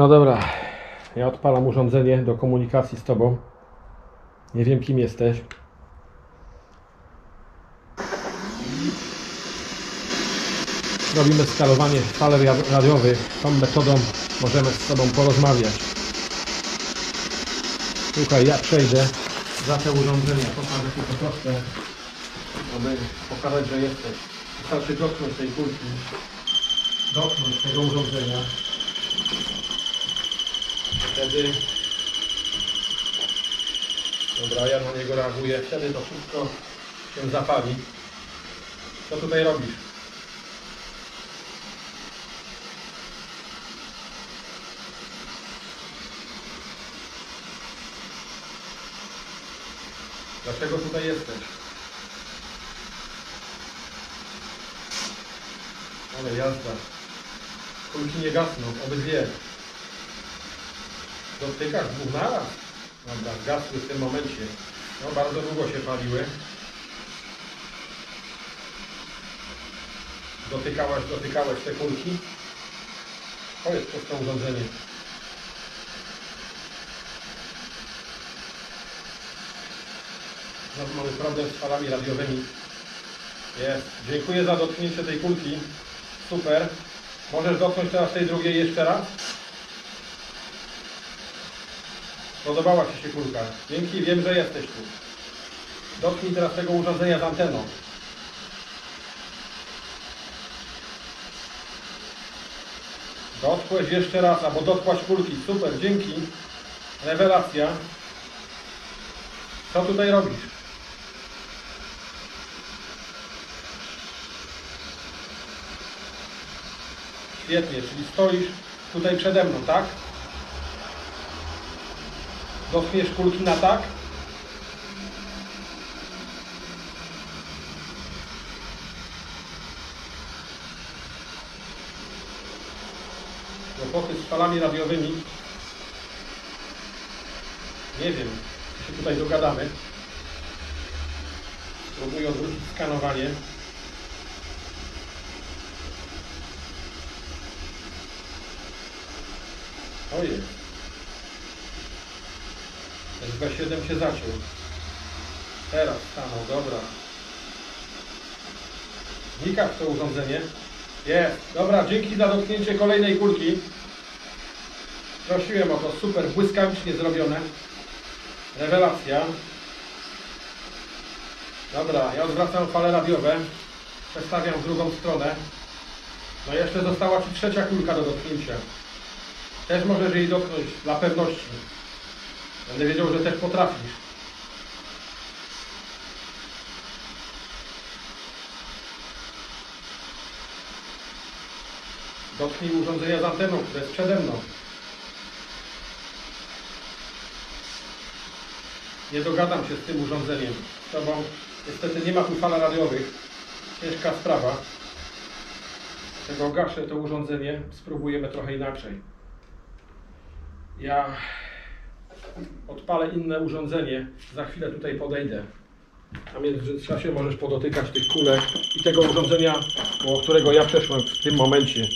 No dobra, ja odpalam urządzenie do komunikacji z Tobą. Nie wiem kim jesteś. Robimy skalowanie fal rad- radiowych. Tą metodą możemy z Tobą porozmawiać. Słuchaj, ja przejdę za te urządzenia. Pokażę Ci to proste, aby pokazać, że jesteś. Wystarczy dotknąć tej kulki, dotknąć tego urządzenia. Wtedy Dobra, ja na niego reaguję. Wtedy to wszystko się zapali. Co tutaj robisz? Dlaczego tutaj jesteś? Ale jazda. Kulki nie gasną, obydwie. Dotykasz dwóch naraz? Dobra, zgasły w tym momencie. No bardzo długo się paliły. Dotykałaś, dotykałeś te kulki. To jest proste urządzenie. Znowu mamy problem z falami radiowymi. Jest. Dziękuję za dotknięcie tej kulki. Super. Możesz dotknąć teraz tej drugiej jeszcze raz? Podobała Ci się kulka. Dzięki, wiem, że jesteś tu. Dotknij teraz tego urządzenia z anteną. Dotkłeś jeszcze raz, albo dotkłaś kulki. Super, dzięki. Rewelacja. Co tutaj robisz? Świetnie, czyli stoisz tutaj przede mną, tak? Dotkniesz kulki na tak? Kłopoty z falami radiowymi. Nie wiem, czy się tutaj dogadamy. Spróbuję odwrócić skanowanie. Ojej. SB7 się zaciął. Teraz stanął, dobra. Znika w to urządzenie. Jest. Dobra, dzięki za dotknięcie kolejnej kulki. Prosiłem o to, super, błyskawicznie zrobione. Rewelacja. Dobra, ja odwracam fale radiowe. Przestawiam w drugą stronę. No jeszcze została Ci trzecia kulka do dotknięcia. Też możesz jej dotknąć dla pewności. Będę wiedział, że też potrafisz. Dotknij urządzenia z anteną, które jest przede mną. Nie dogadam się z tym urządzeniem. Tobą niestety nie ma tu fal radiowych. Ciężka sprawa. Dlatego gaszę to urządzenie. Spróbujemy trochę inaczej. Ja odpalę inne urządzenie. Za chwilę tutaj podejdę. A w międzyczasie możesz podotykać tych kulek i tego urządzenia, koło którego ja przeszłem w tym momencie.